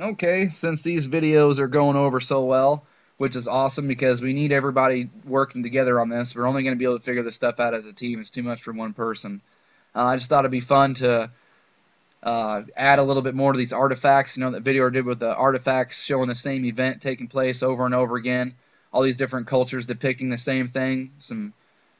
okay, since these videos are going over so well, which is awesome because we need everybody working together on this. We're only going to be able to figure this stuff out as a team. It's too much for one person. Uh, I just thought it'd be fun to uh, add a little bit more to these artifacts. You know, that video I did with the artifacts showing the same event taking place over and over again. All these different cultures depicting the same thing. Some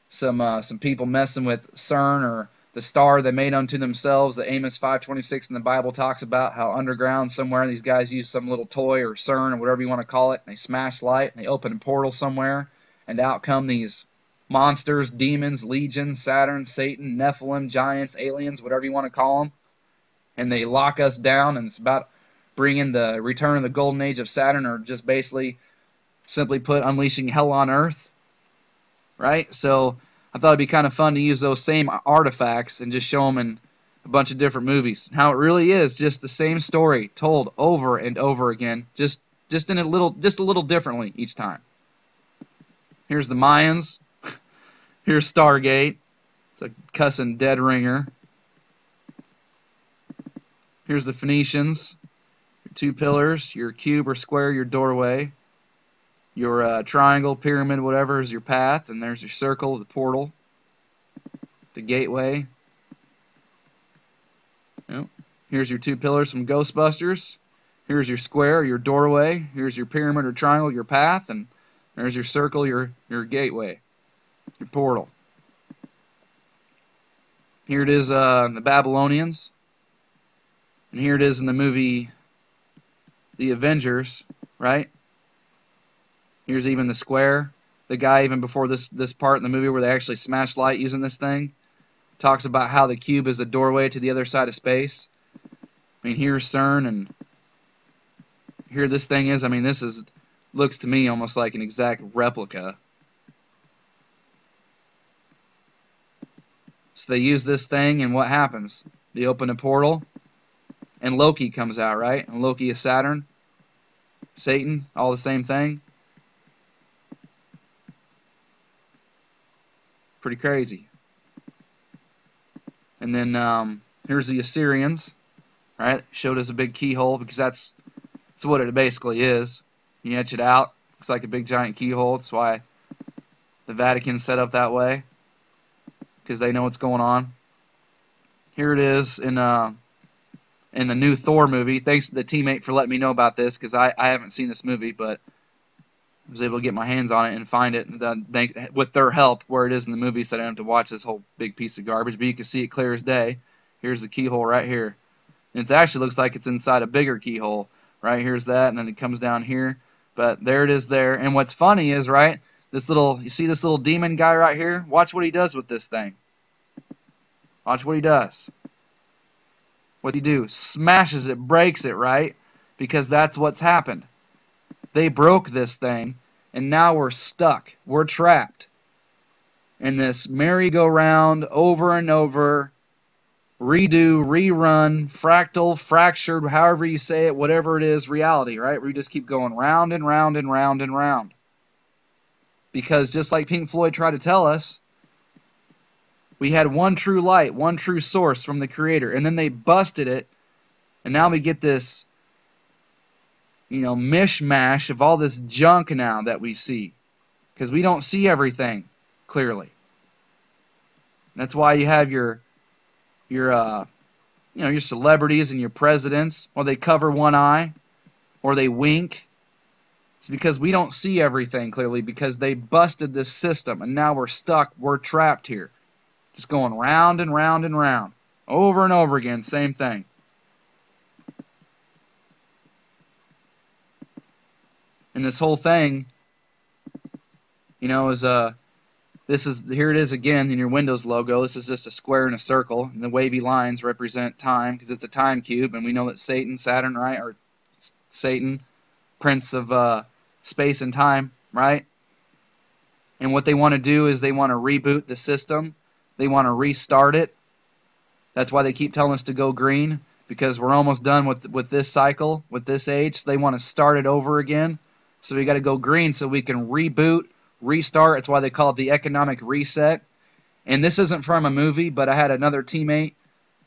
some uh, some people messing with CERN or the star they made unto themselves. The Amos 5:26 in the Bible talks about how underground somewhere these guys use some little toy or CERN or whatever you want to call it. And they smash light and they open a portal somewhere, and out come these monsters, demons, legions, Saturn, Satan, Nephilim, giants, aliens, whatever you want to call them, and they lock us down. And it's about bringing the return of the golden age of Saturn, or just basically, simply put, unleashing hell on earth. Right? So I thought it'd be kind of fun to use those same artifacts and just show them in a bunch of different movies. How it really is just the same story told over and over again, just just in a little just a little differently each time. Here's the Mayans. Here's Stargate. It's a cussing dead ringer. Here's the Phoenicians. Your two pillars, your cube or square, your doorway your uh, triangle, pyramid, whatever is your path, and there's your circle, the portal, the gateway. Yep. Here's your two pillars from Ghostbusters. Here's your square, your doorway. Here's your pyramid or triangle, your path, and there's your circle, your your gateway, your portal. Here it is uh, the Babylonians, and here it is in the movie The Avengers, right? Here's even the square. The guy even before this this part in the movie where they actually smash light using this thing talks about how the cube is a doorway to the other side of space. I mean, here's CERN and here this thing is. I mean, this is looks to me almost like an exact replica. So they use this thing, and what happens? They open a portal, and Loki comes out, right? And Loki is Saturn, Satan, all the same thing. Pretty crazy. And then um, here's the Assyrians, right? Showed us a big keyhole because that's that's what it basically is. You etch it out, looks like a big giant keyhole. That's why the Vatican set up that way because they know what's going on. Here it is in uh, in the new Thor movie. Thanks to the teammate for letting me know about this because I, I haven't seen this movie, but was able to get my hands on it and find it thank, with their help where it is in the movie, so I don't have to watch this whole big piece of garbage. But you can see it clear as day. Here's the keyhole right here. And it actually looks like it's inside a bigger keyhole. Right here's that, and then it comes down here. But there it is there. And what's funny is, right, this little, you see this little demon guy right here? Watch what he does with this thing. Watch what he does. What he do? Smashes it, breaks it, right? Because that's what's happened. They broke this thing, and now we're stuck. We're trapped in this merry-go-round over and over, redo, rerun, fractal, fractured, however you say it, whatever it is, reality, right? We just keep going round and round and round and round. Because just like Pink Floyd tried to tell us, we had one true light, one true source from the Creator, and then they busted it, and now we get this you know, mishmash of all this junk now that we see. Because we don't see everything clearly. That's why you have your your uh, you know your celebrities and your presidents, or they cover one eye, or they wink. It's because we don't see everything clearly because they busted this system, and now we're stuck. We're trapped here, just going round and round and round, over and over again, same thing. And this whole thing, you know, is uh, this is here it is again in your Windows logo. This is just a square and a circle, and the wavy lines represent time because it's a time cube, and we know that Satan, Saturn, right, or Satan, Prince of uh, space and time, right? And what they want to do is they want to reboot the system. They want to restart it. That's why they keep telling us to go green because we're almost done with with this cycle, with this age. They want to start it over again. So we got to go green so we can reboot, restart. That's why they call it the economic reset. And this isn't from a movie, but I had another teammate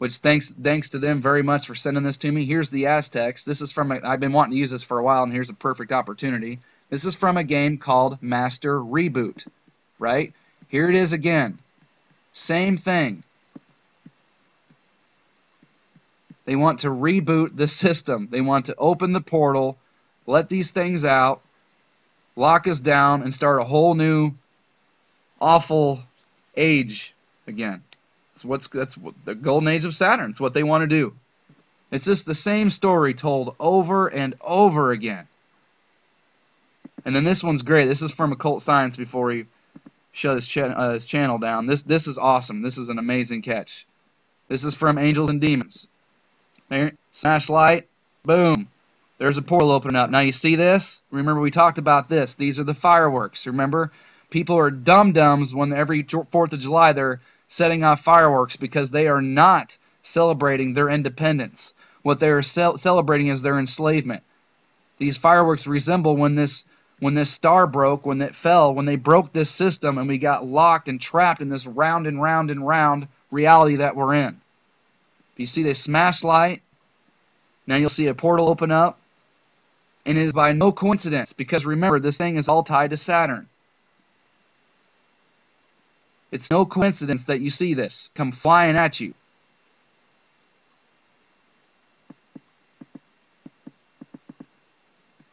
which thanks thanks to them very much for sending this to me. Here's the Aztecs. This is from a, I've been wanting to use this for a while, and here's a perfect opportunity. This is from a game called Master Reboot, right? Here it is again. Same thing. They want to reboot the system. They want to open the portal, let these things out, lock us down, and start a whole new awful age again. That's what's that's what, the golden age of Saturn. It's what they want to do. It's just the same story told over and over again. And then this one's great. This is from Occult Science before he shut his, ch- uh, his channel down. This this is awesome. This is an amazing catch. This is from Angels and Demons. There, smash light, boom. There's a portal opening up. Now you see this? Remember we talked about this. These are the fireworks. Remember, people are dum dums when every Fourth of July they're setting off fireworks because they are not celebrating their independence. What they are ce- celebrating is their enslavement. These fireworks resemble when this when this star broke, when it fell, when they broke this system and we got locked and trapped in this round and round and round reality that we're in. You see this smash light. Now you'll see a portal open up. And it is by no coincidence, because remember, this thing is all tied to Saturn. It's no coincidence that you see this come flying at you.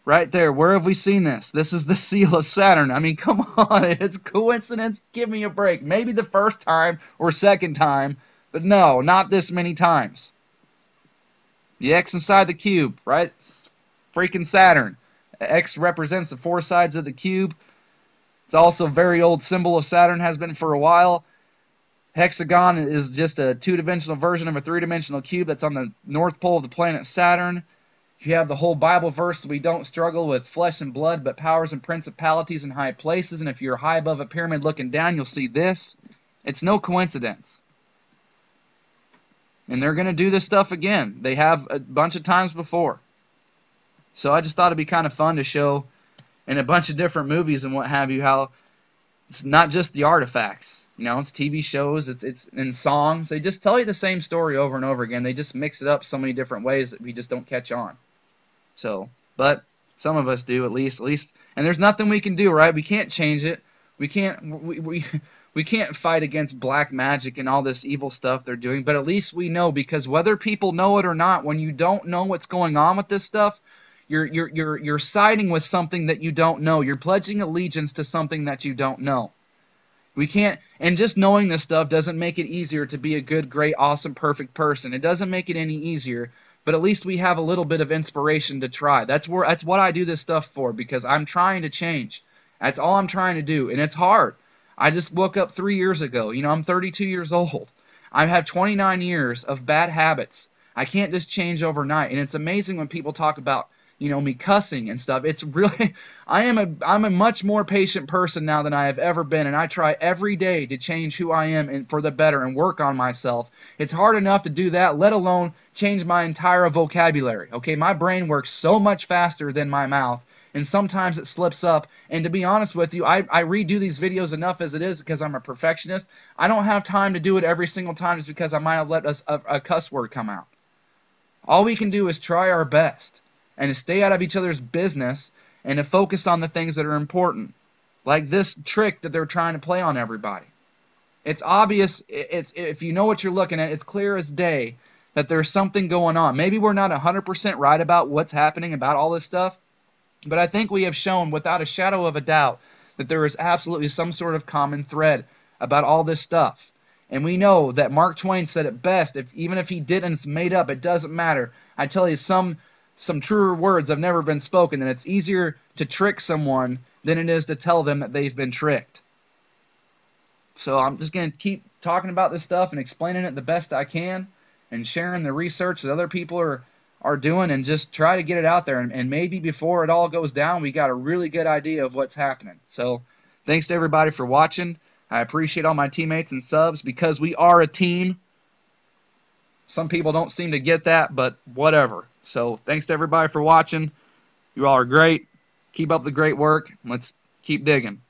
Right there. Where have we seen this? This is the seal of Saturn. I mean, come on. It's coincidence. Give me a break. Maybe the first time or second time, but no, not this many times. The X inside the cube, right? Freaking Saturn. X represents the four sides of the cube. It's also a very old symbol of Saturn, has been for a while. Hexagon is just a two dimensional version of a three dimensional cube that's on the north pole of the planet Saturn. You have the whole Bible verse we don't struggle with flesh and blood, but powers and principalities in high places. And if you're high above a pyramid looking down, you'll see this. It's no coincidence. And they're going to do this stuff again. They have a bunch of times before. So I just thought it'd be kind of fun to show in a bunch of different movies and what have you how it's not just the artifacts. You know, it's TV shows, it's it's in songs. They just tell you the same story over and over again. They just mix it up so many different ways that we just don't catch on. So, but some of us do at least, at least, and there's nothing we can do, right? We can't change it. We can't we we, we can't fight against black magic and all this evil stuff they're doing, but at least we know because whether people know it or not, when you don't know what's going on with this stuff, you're you're you're you're siding with something that you don't know. You're pledging allegiance to something that you don't know. We can't, and just knowing this stuff doesn't make it easier to be a good, great, awesome, perfect person. It doesn't make it any easier but at least we have a little bit of inspiration to try. That's where that's what I do this stuff for because I'm trying to change. That's all I'm trying to do, and it's hard. I just woke up three years ago. You know, I'm 32 years old. I have 29 years of bad habits. I can't just change overnight, and it's amazing when people talk about you know me cussing and stuff. It's really i am a i'm a much more patient person now than i have ever been and i try every day to change who i am and for the better and work on myself. It's hard enough to do that let alone change my entire vocabulary okay? My brain works so much faster than my mouth and sometimes it slips up. And to be honest with you i, I redo these videos enough as it is because i'm a perfectionist. I don't have time to do it every single time just because i might have let a, a, a cuss word come out. All we can do is try our best and to stay out of each other's business and to focus on the things that are important. Like this trick that they're trying to play on everybody. It's obvious, it's if you know what you're looking at, it's clear as day that there's something going on. Maybe we're not 100% right about what's happening about all this stuff, but I think we have shown without a shadow of a doubt that there is absolutely some sort of common thread about all this stuff. And we know that Mark Twain said it best, if even if he didn't, made up, it doesn't matter. I tell you, some some truer words have never been spoken, and it's easier to trick someone than it is to tell them that they've been tricked. So I'm just going to keep talking about this stuff and explaining it the best I can and sharing the research that other people are, are doing and just try to get it out there. And, and maybe before it all goes down, we got a really good idea of what's happening. So thanks to everybody for watching. I appreciate all my teammates and subs because we are a team. Some people don't seem to get that, but whatever. So thanks to everybody for watching. You all are great. Keep up the great work. Let's keep digging.